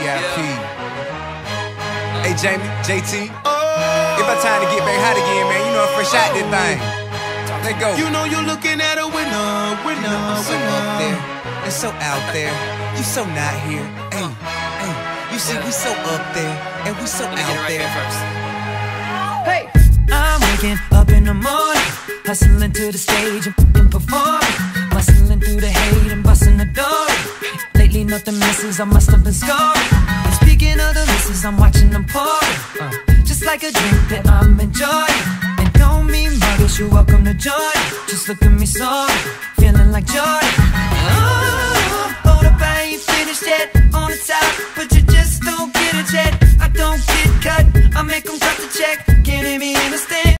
VIP. Hey, Jamie, JT. It's about time to get back hot again, man. You know, I'm fresh out this thing. Let go. You know you're looking at a winner, winner, I'm so winner. up there and so out there. You so not here. Hey, hey. You see, we so up there and we so out there. Hey! I'm waking up in the morning, hustling to the stage nothing misses, I must have been scoring. And speaking of the misses, I'm watching them pouring, uh, just like a drink that I'm enjoying. And don't mean muggish, you're welcome to join. Just look at me sorry, feeling like joy. Oh, hold up, I ain't finished yet. On the top, but you just don't get it yet. I don't get cut, I make 'em cut the check.